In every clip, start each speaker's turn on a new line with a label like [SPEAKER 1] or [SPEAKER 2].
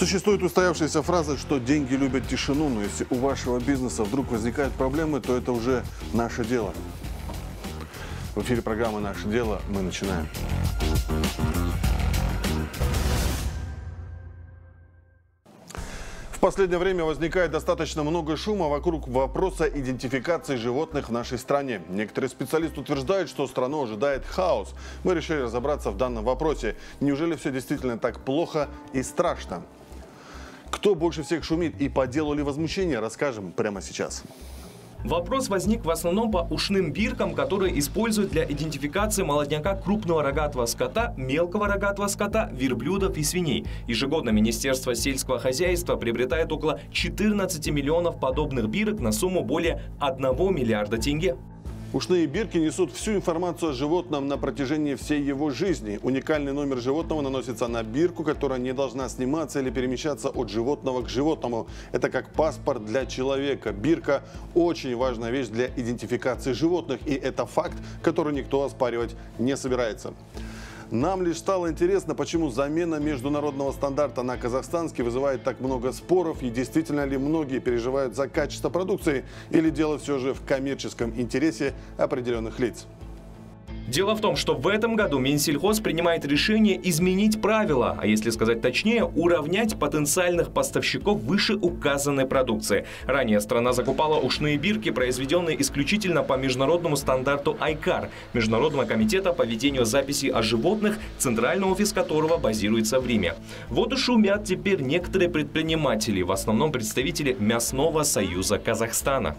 [SPEAKER 1] Существует устоявшаяся фраза, что деньги любят тишину, но если у вашего бизнеса вдруг возникают проблемы, то это уже наше дело. В эфире программы «Наше дело». Мы начинаем. В последнее время возникает достаточно много шума вокруг вопроса идентификации животных в нашей стране. Некоторые специалисты утверждают, что страну ожидает хаос. Мы решили разобраться в данном вопросе. Неужели все действительно так плохо и страшно? Кто больше всех шумит и по делу ли возмущения, расскажем прямо сейчас.
[SPEAKER 2] Вопрос возник в основном по ушным биркам, которые используют для идентификации молодняка крупного рогатого скота, мелкого рогатого скота, верблюдов и свиней. Ежегодно Министерство сельского хозяйства приобретает около 14 миллионов подобных бирок на сумму более 1 миллиарда тенге.
[SPEAKER 1] Ушные бирки несут всю информацию о животном на протяжении всей его жизни. Уникальный номер животного наносится на бирку, которая не должна сниматься или перемещаться от животного к животному. Это как паспорт для человека. Бирка – очень важная вещь для идентификации животных, и это факт, который никто оспаривать не собирается. Нам лишь стало интересно, почему замена международного стандарта на казахстанский вызывает так много споров и действительно ли многие переживают за качество продукции или дело все же в коммерческом интересе определенных лиц.
[SPEAKER 2] Дело в том, что в этом году Минсельхоз принимает решение изменить правила, а если сказать точнее, уравнять потенциальных поставщиков выше указанной продукции. Ранее страна закупала ушные бирки, произведенные исключительно по международному стандарту ICAR, Международного комитета по ведению записей о животных, центральный офис которого базируется в Риме. Вот и шумят теперь некоторые предприниматели, в основном представители Мясного союза Казахстана.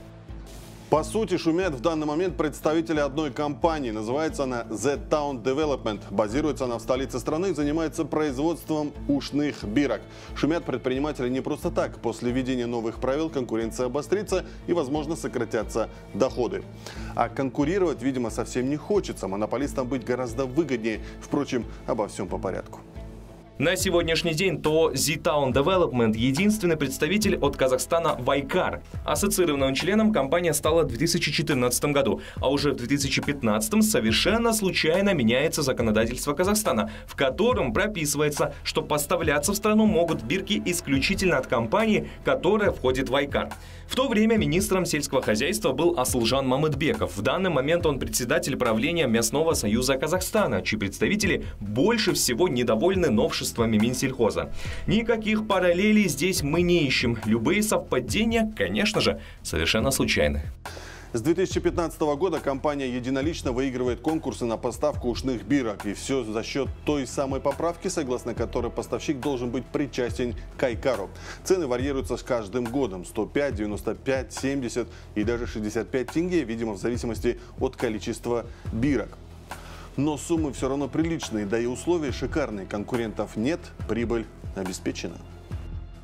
[SPEAKER 1] По сути, шумят в данный момент представители одной компании. Называется она Z-Town Development. Базируется она в столице страны и занимается производством ушных бирок. Шумят предприниматели не просто так. После введения новых правил конкуренция обострится и, возможно, сократятся доходы. А конкурировать, видимо, совсем не хочется. Монополистам быть гораздо выгоднее. Впрочем, обо всем по порядку.
[SPEAKER 2] На сегодняшний день то Z-Town Development – единственный представитель от Казахстана Вайкар. Ассоциированным членом компания стала в 2014 году, а уже в 2015 совершенно случайно меняется законодательство Казахстана, в котором прописывается, что поставляться в страну могут бирки исключительно от компании, которая входит в Вайкар. В то время министром сельского хозяйства был Асылжан Мамыдбеков. В данный момент он председатель правления Мясного союза Казахстана, чьи представители больше всего недовольны новшествами Минсельхоза. Никаких параллелей здесь мы не ищем. Любые совпадения, конечно же, совершенно случайны.
[SPEAKER 1] С 2015 года компания единолично выигрывает конкурсы на поставку ушных бирок. И все за счет той самой поправки, согласно которой поставщик должен быть причастен к Айкару. Цены варьируются с каждым годом. 105, 95, 70 и даже 65 тенге, видимо, в зависимости от количества бирок. Но суммы все равно приличные, да и условия шикарные. Конкурентов нет, прибыль обеспечена.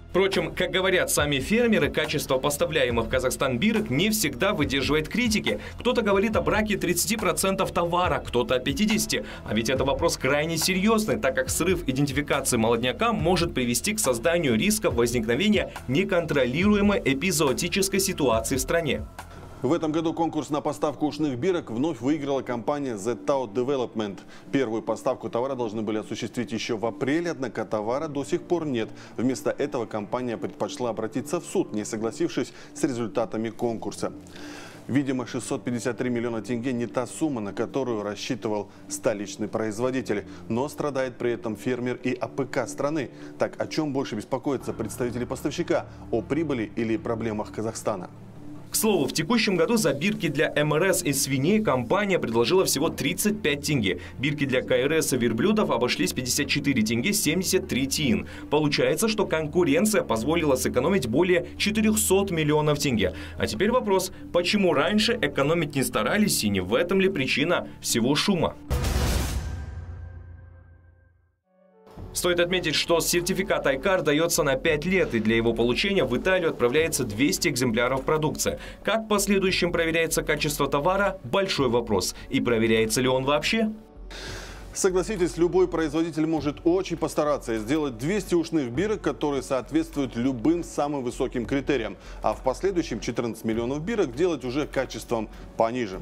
[SPEAKER 2] Впрочем, как говорят сами фермеры, качество поставляемых в Казахстан бирок не всегда выдерживает критики. Кто-то говорит о браке 30% товара, кто-то о 50%. А ведь это вопрос крайне серьезный, так как срыв идентификации молодняка может привести к созданию риска возникновения неконтролируемой эпизоотической ситуации в стране.
[SPEAKER 1] В этом году конкурс на поставку ушных бирок вновь выиграла компания ZTAO Development. Первую поставку товара должны были осуществить еще в апреле, однако товара до сих пор нет. Вместо этого компания предпочла обратиться в суд, не согласившись с результатами конкурса. Видимо, 653 миллиона тенге не та сумма, на которую рассчитывал столичный производитель. Но страдает при этом фермер и АПК страны. Так о чем больше беспокоятся представители поставщика? О прибыли или проблемах Казахстана?
[SPEAKER 2] К слову, в текущем году за бирки для МРС и свиней компания предложила всего 35 тенге. Бирки для КРС и верблюдов обошлись 54 тенге 73 тин. Получается, что конкуренция позволила сэкономить более 400 миллионов тенге. А теперь вопрос, почему раньше экономить не старались и не в этом ли причина всего шума? Стоит отметить, что сертификат ICAR дается на 5 лет, и для его получения в Италию отправляется 200 экземпляров продукции. Как в последующем проверяется качество товара – большой вопрос. И проверяется ли он вообще?
[SPEAKER 1] Согласитесь, любой производитель может очень постараться и сделать 200 ушных бирок, которые соответствуют любым самым высоким критериям, а в последующем 14 миллионов бирок делать уже качеством пониже.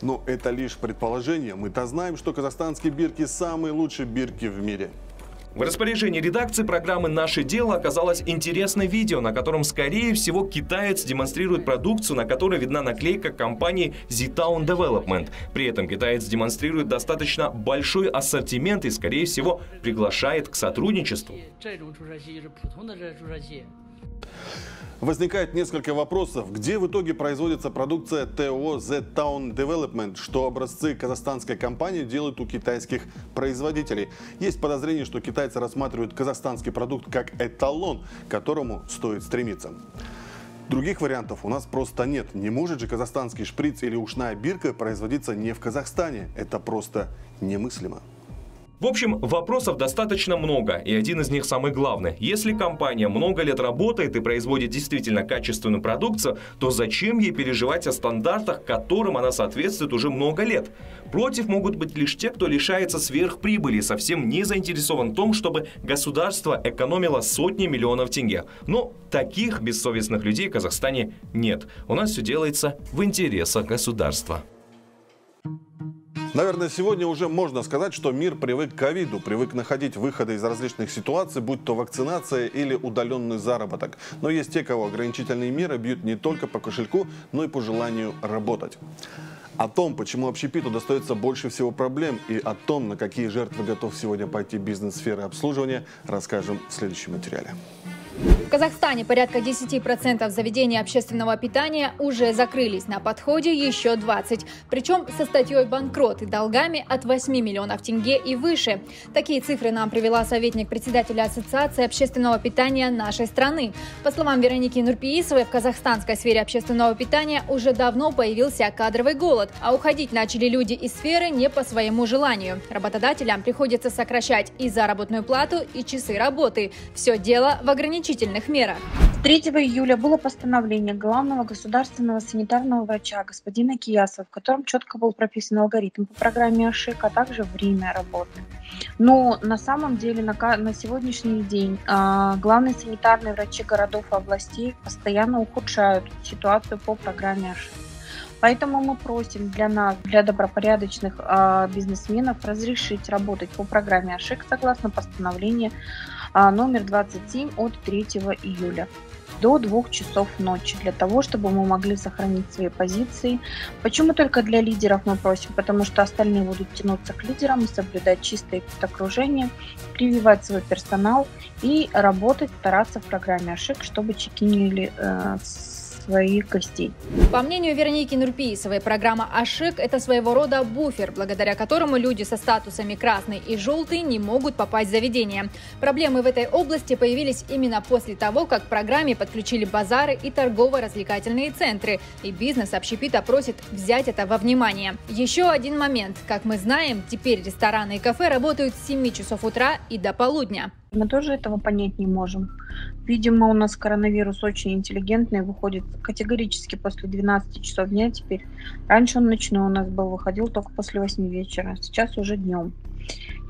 [SPEAKER 1] Но это лишь предположение. Мы-то знаем, что казахстанские бирки самые лучшие бирки в мире.
[SPEAKER 2] В распоряжении редакции программы «Наше дело» оказалось интересное видео, на котором, скорее всего, китаец демонстрирует продукцию, на которой видна наклейка компании Z-Town Development. При этом китаец демонстрирует достаточно большой ассортимент и, скорее всего, приглашает к сотрудничеству.
[SPEAKER 1] Возникает несколько вопросов. Где в итоге производится продукция ТО Z-Town Development, что образцы казахстанской компании делают у китайских производителей? Есть подозрение, что китайцы рассматривают казахстанский продукт как эталон, к которому стоит стремиться. Других вариантов у нас просто нет. Не может же казахстанский шприц или ушная бирка производиться не в Казахстане. Это просто немыслимо.
[SPEAKER 2] В общем, вопросов достаточно много, и один из них самый главный. Если компания много лет работает и производит действительно качественную продукцию, то зачем ей переживать о стандартах, которым она соответствует уже много лет? Против могут быть лишь те, кто лишается сверхприбыли и совсем не заинтересован в том, чтобы государство экономило сотни миллионов тенге. Но таких бессовестных людей в Казахстане нет. У нас все делается в интересах государства.
[SPEAKER 1] Наверное, сегодня уже можно сказать, что мир привык к ковиду, привык находить выходы из различных ситуаций, будь то вакцинация или удаленный заработок. Но есть те, кого ограничительные меры бьют не только по кошельку, но и по желанию работать. О том, почему общепиту достается больше всего проблем и о том, на какие жертвы готов сегодня пойти бизнес сферы обслуживания, расскажем в следующем материале.
[SPEAKER 3] В Казахстане порядка 10% заведений общественного питания уже закрылись. На подходе еще 20. Причем со статьей «Банкрот» и долгами от 8 миллионов тенге и выше. Такие цифры нам привела советник председателя Ассоциации общественного питания нашей страны. По словам Вероники Нурпиисовой, в казахстанской сфере общественного питания уже давно появился кадровый голод, а уходить начали люди из сферы не по своему желанию. Работодателям приходится сокращать и заработную плату, и часы работы. Все дело в ограничительных ограничительных мерах.
[SPEAKER 4] 3 июля было постановление главного государственного санитарного врача господина Кияса, в котором четко был прописан алгоритм по программе АШИК, а также время работы. Но на самом деле на, на сегодняшний день а, главные санитарные врачи городов и областей постоянно ухудшают ситуацию по программе АШИК. Поэтому мы просим для нас, для добропорядочных э, бизнесменов, разрешить работать по программе АШИК согласно постановлению номер 27 от 3 июля до 2 часов ночи, для того, чтобы мы могли сохранить свои позиции. Почему только для лидеров мы просим? Потому что остальные будут тянуться к лидерам и соблюдать чистое окружение, прививать свой персонал и работать, стараться в программе АШИК, чтобы чекинили э, своих гостей.
[SPEAKER 3] По мнению Вероники Нурпиисовой, программа «Ашик» – это своего рода буфер, благодаря которому люди со статусами «красный» и «желтый» не могут попасть в заведение. Проблемы в этой области появились именно после того, как к программе подключили базары и торгово-развлекательные центры, и бизнес общепита просит взять это во внимание. Еще один момент. Как мы знаем, теперь рестораны и кафе работают с 7 часов утра и до полудня.
[SPEAKER 4] Мы тоже этого понять не можем. Видимо, у нас коронавирус очень интеллигентный, выходит категорически после 12 часов дня теперь. Раньше он ночной у нас был, выходил только после 8 вечера, сейчас уже днем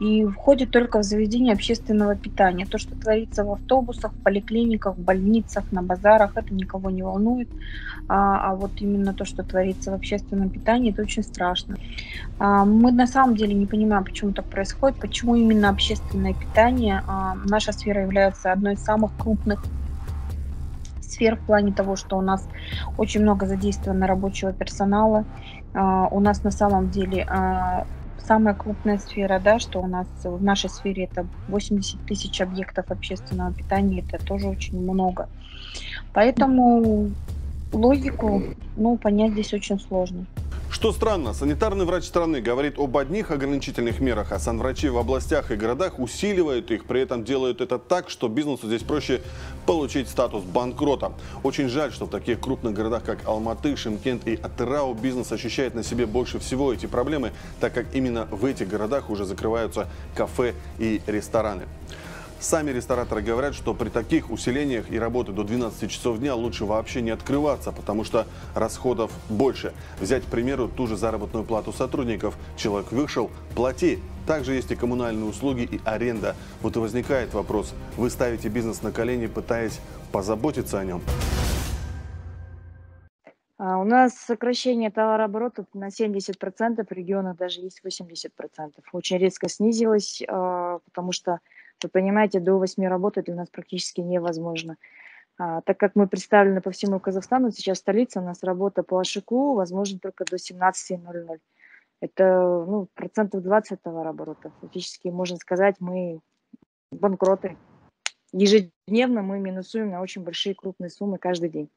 [SPEAKER 4] и входит только в заведение общественного питания. То, что творится в автобусах, в поликлиниках, в больницах, на базарах, это никого не волнует. А, а вот именно то, что творится в общественном питании, это очень страшно. А, мы на самом деле не понимаем, почему так происходит, почему именно общественное питание. А, наша сфера является одной из самых крупных сфер в плане того, что у нас очень много задействовано рабочего персонала. У нас на самом деле самая крупная сфера, да, что у нас в нашей сфере это 80 тысяч объектов общественного питания, это тоже очень много. Поэтому логику, ну, понять здесь очень сложно.
[SPEAKER 1] Что странно, санитарный врач страны говорит об одних ограничительных мерах, а санврачи в областях и городах усиливают их, при этом делают это так, что бизнесу здесь проще получить статус банкрота. Очень жаль, что в таких крупных городах, как Алматы, Шимкент и Атырау, бизнес ощущает на себе больше всего эти проблемы, так как именно в этих городах уже закрываются кафе и рестораны. Сами рестораторы говорят, что при таких усилениях и работы до 12 часов дня лучше вообще не открываться, потому что расходов больше. Взять, к примеру, ту же заработную плату сотрудников. Человек вышел, плати. Также есть и коммунальные услуги, и аренда. Вот и возникает вопрос, вы ставите бизнес на колени, пытаясь позаботиться о нем.
[SPEAKER 5] А, у нас сокращение товарооборота на 70%, в регионах даже есть 80%. Очень резко снизилось, а, потому что Вы понимаете, до 8 работать для нас практически невозможно. А, так как мы представлены по всему Казахстану, сейчас столица, у нас работа по Ашику возможно только до 17.00. Это ну, процентов 20 товарооборота. Фактически, можно сказать, мы банкроты. Ежедневно мы минусуем на очень большие крупные суммы каждый день.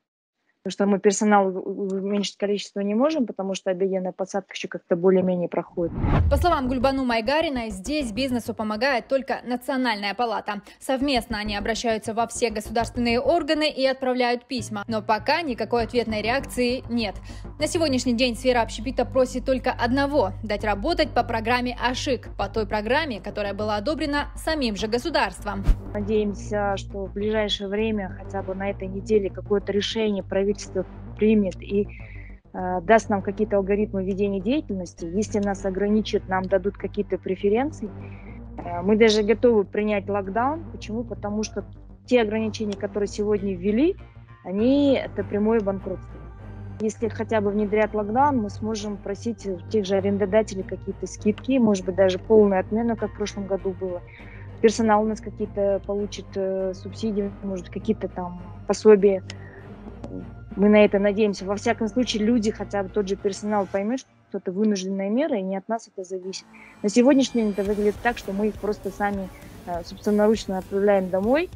[SPEAKER 5] Потому что мы персонал уменьшить количество не можем, потому что обеденная посадка еще как-то более-менее проходит.
[SPEAKER 3] По словам Гульбану Майгарина, здесь бизнесу помогает только Национальная палата. Совместно они обращаются во все государственные органы и отправляют письма. Но пока никакой ответной реакции нет. На сегодняшний день сфера общепита просит только одного – дать работать по программе АШИК, по той программе, которая была одобрена самим же государством.
[SPEAKER 5] Надеемся, что в ближайшее время, хотя бы на этой неделе, какое-то решение правительства правительство примет и э, даст нам какие-то алгоритмы ведения деятельности, если нас ограничат, нам дадут какие-то преференции, э, мы даже готовы принять локдаун. Почему? Потому что те ограничения, которые сегодня ввели, они это прямое банкротство. Если хотя бы внедрят локдаун, мы сможем просить тех же арендодателей какие-то скидки, может быть, даже полную отмену, как в прошлом году было. Персонал у нас какие-то получит э, субсидии, может, какие-то там пособия мы на это надеемся. Во всяком случае, люди, хотя бы тот же персонал поймет, что это вынужденная мера, и не от нас это зависит. На сегодняшний день это выглядит так, что мы их просто сами э, собственноручно отправляем домой,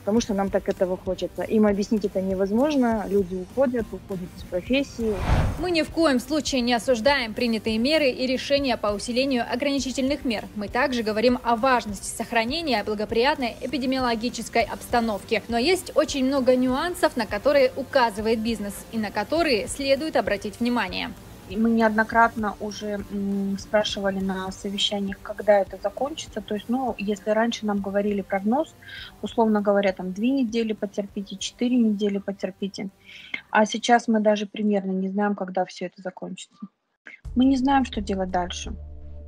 [SPEAKER 5] потому что нам так этого хочется. Им объяснить это невозможно, люди уходят, уходят из профессии.
[SPEAKER 3] Мы ни в коем случае не осуждаем принятые меры и решения по усилению ограничительных мер. Мы также говорим о важности сохранения благоприятной эпидемиологической обстановки. Но есть очень много нюансов, на которые указывает бизнес и на которые следует обратить внимание
[SPEAKER 4] мы неоднократно уже спрашивали на совещаниях, когда это закончится. То есть, ну, если раньше нам говорили прогноз, условно говоря, там две недели потерпите, четыре недели потерпите, а сейчас мы даже примерно не знаем, когда все это закончится. Мы не знаем, что делать дальше.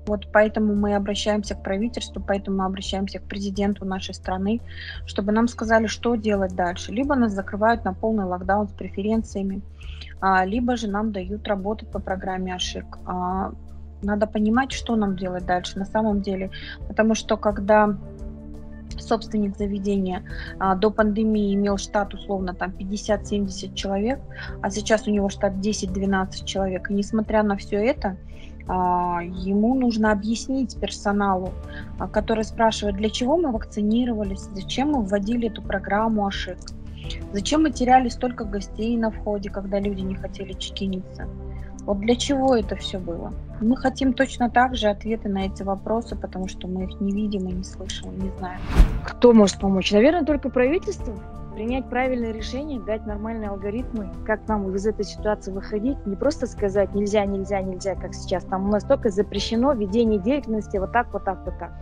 [SPEAKER 4] Вот поэтому мы обращаемся к правительству, поэтому мы обращаемся к президенту нашей страны, чтобы нам сказали, что делать дальше. Либо нас закрывают на полный локдаун с преференциями, а, либо же нам дают работать по программе АШИК. А, надо понимать, что нам делать дальше на самом деле, потому что когда собственник заведения а, до пандемии имел штат условно там 50-70 человек, а сейчас у него штат 10-12 человек. И несмотря на все это, а, ему нужно объяснить персоналу, а, который спрашивает, для чего мы вакцинировались, зачем мы вводили эту программу ошиб, зачем мы теряли столько гостей на входе, когда люди не хотели чекиниться. Вот для чего это все было? Мы хотим точно так же ответы на эти вопросы, потому что мы их не видим и не слышим, не знаем.
[SPEAKER 5] Кто может помочь? Наверное, только правительство принять правильное решение, дать нормальные алгоритмы, как нам из этой ситуации выходить, не просто сказать нельзя, нельзя, нельзя, как сейчас. Там у нас только запрещено ведение деятельности вот так, вот так, вот так.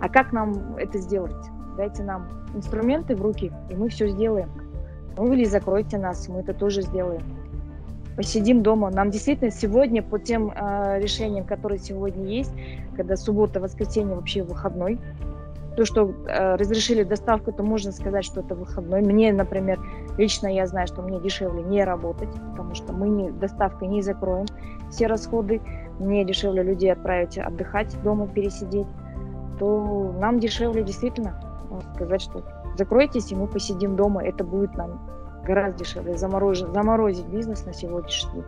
[SPEAKER 5] А как нам это сделать? Дайте нам инструменты в руки, и мы все сделаем. Ну или закройте нас, мы это тоже сделаем. Посидим дома. Нам действительно сегодня по тем э, решениям, которые сегодня есть, когда суббота, воскресенье вообще выходной, то, что э, разрешили доставку, то можно сказать, что это выходной. Мне, например, лично я знаю, что мне дешевле не работать, потому что мы не, доставкой не закроем все расходы. Мне дешевле людей отправить отдыхать дома, пересидеть. То нам дешевле действительно сказать, что закройтесь, и мы посидим дома. Это будет нам гораздо дешевле заморозить, заморозить бизнес на сегодняшний день.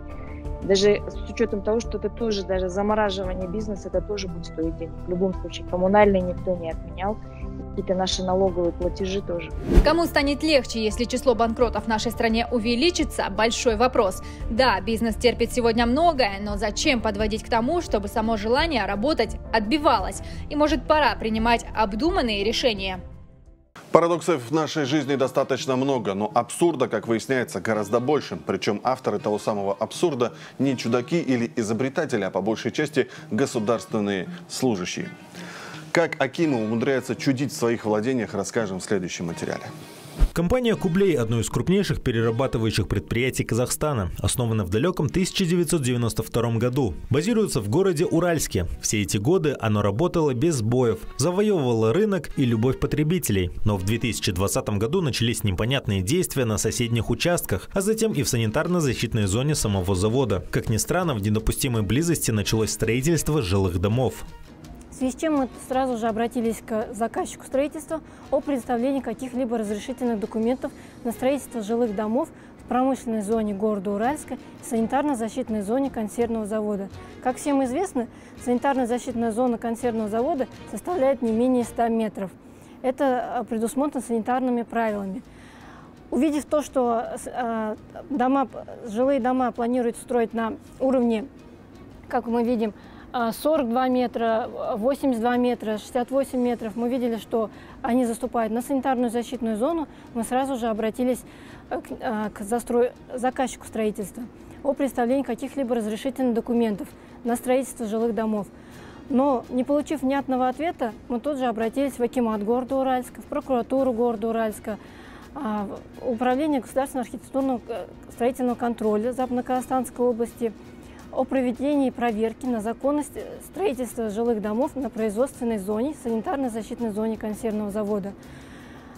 [SPEAKER 5] Даже с учетом того, что это тоже, даже замораживание бизнеса, это тоже будет стоить денег. В любом случае, коммунальные никто не отменял. Какие-то наши налоговые платежи тоже.
[SPEAKER 3] Кому станет легче, если число банкротов в нашей стране увеличится? Большой вопрос. Да, бизнес терпит сегодня многое, но зачем подводить к тому, чтобы само желание работать отбивалось? И может пора принимать обдуманные решения?
[SPEAKER 1] Парадоксов в нашей жизни достаточно много, но абсурда, как выясняется, гораздо больше. Причем авторы того самого абсурда не чудаки или изобретатели, а по большей части государственные служащие. Как Акимов умудряется чудить в своих владениях, расскажем в следующем материале.
[SPEAKER 6] Компания «Кублей» – одно из крупнейших перерабатывающих предприятий Казахстана. Основана в далеком 1992 году. Базируется в городе Уральске. Все эти годы оно работало без сбоев, завоевывало рынок и любовь потребителей. Но в 2020 году начались непонятные действия на соседних участках, а затем и в санитарно-защитной зоне самого завода. Как ни странно, в недопустимой близости началось строительство жилых домов.
[SPEAKER 7] В связи с чем мы сразу же обратились к заказчику строительства о предоставлении каких-либо разрешительных документов на строительство жилых домов в промышленной зоне города Уральска и санитарно-защитной зоне консервного завода. Как всем известно, санитарно-защитная зона консервного завода составляет не менее 100 метров. Это а, предусмотрено санитарными правилами. Увидев то, что э, дома, жилые дома планируют строить на уровне, как мы видим, 42 метра, 82 метра, 68 метров, мы видели, что они заступают на санитарную защитную зону, мы сразу же обратились э, к, э, к застрой... заказчику строительства о представлении каких-либо разрешительных документов на строительство жилых домов. Но не получив внятного ответа, мы тут же обратились в Акимат города Уральска, в прокуратуру города Уральска, а, в Управление государственного архитектурного э, строительного контроля Западно-Казахстанской области – о проведении проверки на законность строительства жилых домов на производственной зоне, санитарно-защитной зоне консервного завода.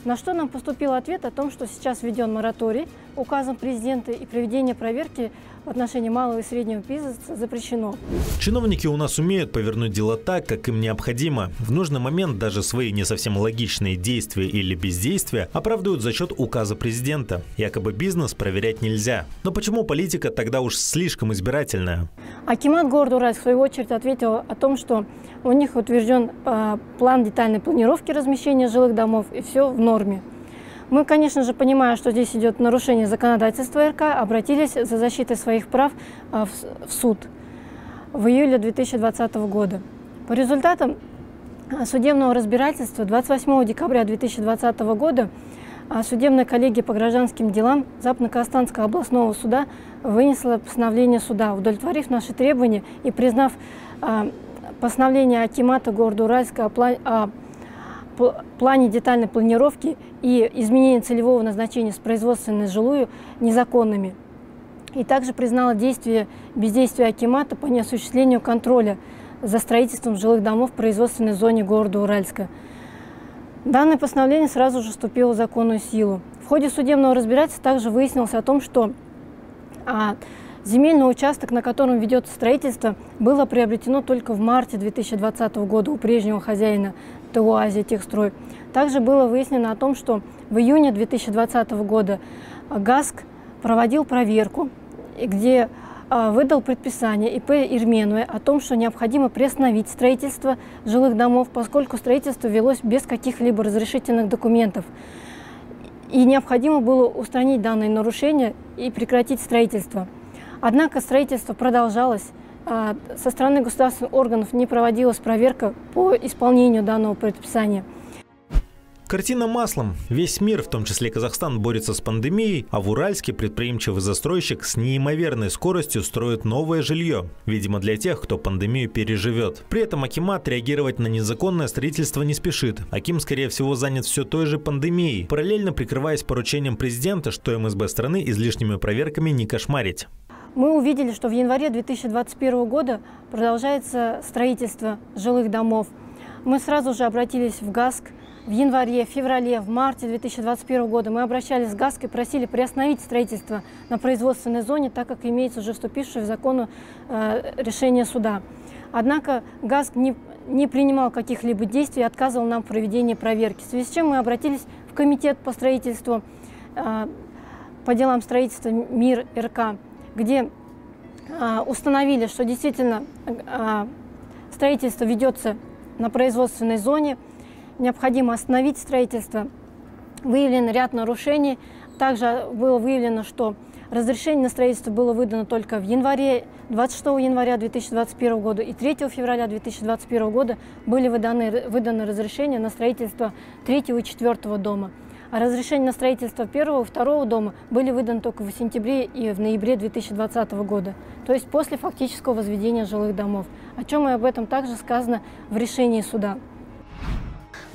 [SPEAKER 7] На что нам поступил ответ о том, что сейчас введен мораторий указом президента и проведение проверки в отношении малого и среднего бизнеса запрещено.
[SPEAKER 6] Чиновники у нас умеют повернуть дела так, как им необходимо. В нужный момент даже свои не совсем логичные действия или бездействия оправдывают за счет указа президента. Якобы бизнес проверять нельзя. Но почему политика тогда уж слишком избирательная?
[SPEAKER 7] Акимат города Уральск в свою очередь ответил о том, что у них утвержден э, план детальной планировки размещения жилых домов и все в норме. Мы, конечно же, понимая, что здесь идет нарушение законодательства РК, обратились за защитой своих прав а, в суд в июле 2020 года. По результатам а, судебного разбирательства 28 декабря 2020 года а, судебная коллегия по гражданским делам Западно-Казахстанского областного суда вынесла постановление суда, удовлетворив наши требования и признав постановление Акимата города Уральска о плане детальной планировки и изменения целевого назначения с производственной жилую незаконными. И также признала действие бездействия Акимата по неосуществлению контроля за строительством жилых домов в производственной зоне города Уральска. Данное постановление сразу же вступило в законную силу. В ходе судебного разбирательства также выяснилось о том, что а, земельный участок, на котором ведется строительство, было приобретено только в марте 2020 года у прежнего хозяина ТО «Азия Техстрой». Также было выяснено о том, что в июне 2020 года ГАСК проводил проверку, где а, выдал предписание ИП Ирменуэ о том, что необходимо приостановить строительство жилых домов, поскольку строительство велось без каких-либо разрешительных документов. И необходимо было устранить данные нарушения и прекратить строительство. Однако строительство продолжалось, со стороны государственных органов не проводилась проверка по исполнению данного предписания.
[SPEAKER 6] Картина маслом. Весь мир, в том числе Казахстан, борется с пандемией, а в Уральске предприимчивый застройщик с неимоверной скоростью строит новое жилье. Видимо, для тех, кто пандемию переживет. При этом Акимат реагировать на незаконное строительство не спешит. Аким, скорее всего, занят все той же пандемией, параллельно прикрываясь поручением президента, что МСБ страны излишними проверками не кошмарить
[SPEAKER 7] мы увидели, что в январе 2021 года продолжается строительство жилых домов. Мы сразу же обратились в ГАСК. В январе, феврале, в марте 2021 года мы обращались в ГАСК и просили приостановить строительство на производственной зоне, так как имеется уже вступившее в закон э, решение суда. Однако ГАСК не, не принимал каких-либо действий и отказывал нам в проведении проверки, в связи с чем мы обратились в комитет по строительству, э, по делам строительства МИР РК где а, установили, что действительно а, строительство ведется на производственной зоне, необходимо остановить строительство. Выявлен ряд нарушений. Также было выявлено, что разрешение на строительство было выдано только в январе, 26 января 2021 года и 3 февраля 2021 года были выданы, выданы разрешения на строительство третьего и четвертого дома. А разрешение на строительство первого и второго дома были выданы только в сентябре и в ноябре 2020 года, то есть после фактического возведения жилых домов, о чем и об этом также сказано в решении суда.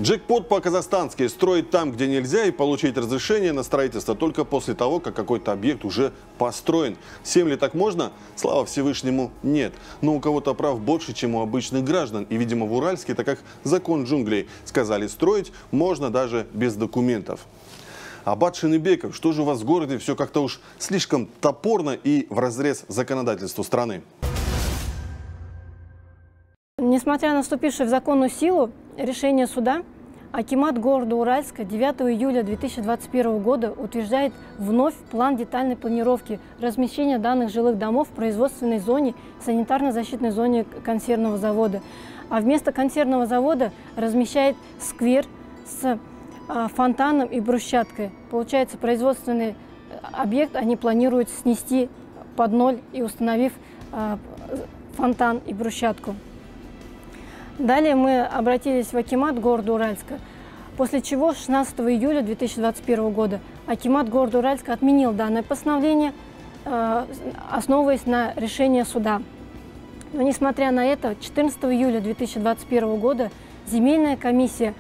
[SPEAKER 1] Джекпот по-казахстански – строить там, где нельзя, и получить разрешение на строительство только после того, как какой-то объект уже построен. Всем ли так можно? Слава Всевышнему, нет. Но у кого-то прав больше, чем у обычных граждан. И, видимо, в Уральске это как закон джунглей. Сказали строить можно даже без документов. Аббат Шинебеков, что же у вас в городе все как-то уж слишком топорно и в разрез законодательству страны?
[SPEAKER 7] Несмотря на вступившее в законную силу решение суда, Акимат города Уральска 9 июля 2021 года утверждает вновь план детальной планировки размещения данных жилых домов в производственной зоне, санитарно-защитной зоне консервного завода. А вместо консервного завода размещает сквер с а, фонтаном и брусчаткой. Получается, производственный э, объект они планируют снести под ноль и установив а, фонтан и брусчатку. Далее мы обратились в Акимат города Уральска, после чего 16 июля 2021 года Акимат города Уральска отменил данное постановление, э, основываясь на решении суда. Но несмотря на это, 14 июля 2021 года земельная комиссия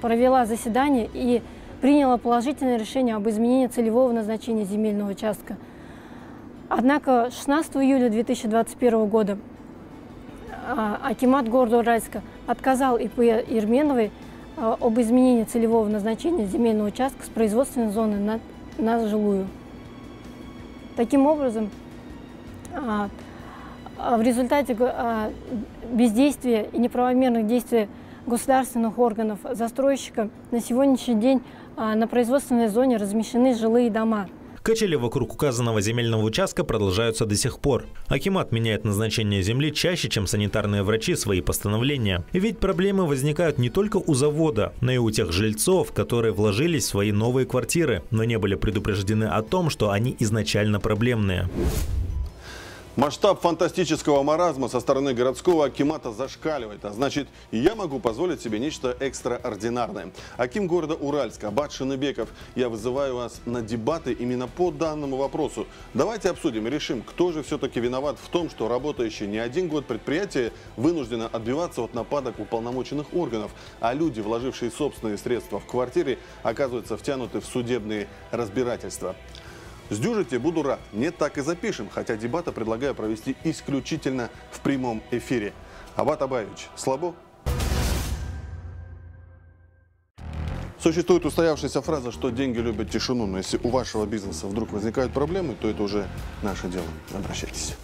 [SPEAKER 7] провела заседание и приняла положительное решение об изменении целевого назначения земельного участка. Однако 16 июля 2021 года Акимат города Уральска отказал ИП Ерменовой а, об изменении целевого назначения земельного участка с производственной зоны на, на жилую. Таким образом, а, в результате бездействия и неправомерных действий государственных органов застройщика на сегодняшний день на производственной зоне размещены жилые дома –
[SPEAKER 6] Качели вокруг указанного земельного участка продолжаются до сих пор. Акимат меняет назначение земли чаще, чем санитарные врачи свои постановления. Ведь проблемы возникают не только у завода, но и у тех жильцов, которые вложились в свои новые квартиры, но не были предупреждены о том, что они изначально проблемные.
[SPEAKER 1] Масштаб фантастического маразма со стороны городского Акимата зашкаливает, а значит я могу позволить себе нечто экстраординарное. Аким города Уральска, Аббат Шинебеков, я вызываю вас на дебаты именно по данному вопросу. Давайте обсудим и решим, кто же все-таки виноват в том, что работающее не один год предприятие вынуждено отбиваться от нападок уполномоченных органов, а люди, вложившие собственные средства в квартире, оказываются втянуты в судебные разбирательства. Сдюжите, буду рад. Нет, так и запишем, хотя дебаты предлагаю провести исключительно в прямом эфире. Абат Абаевич, слабо? Существует устоявшаяся фраза, что деньги любят тишину, но если у вашего бизнеса вдруг возникают проблемы, то это уже наше дело. Обращайтесь.